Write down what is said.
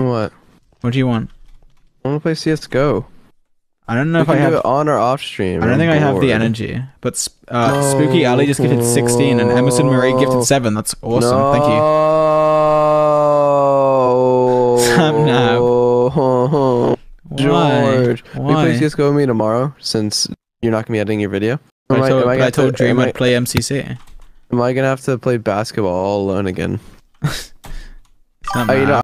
What? What do you want? I want to play CS:GO. I don't know We if I have. it on or off stream. I don't I'm think I have the energy. But uh, no. Spooky Ali just gifted 16 and Emerson Marie gifted 7. That's awesome. Thank you. No. Sam Why? George. We you play CS:GO with me tomorrow since you're not gonna be editing your video. But Am I told, am but I told to- Dream I'd play MCC. Am I gonna have to play basketball all alone again? I, oh, you know.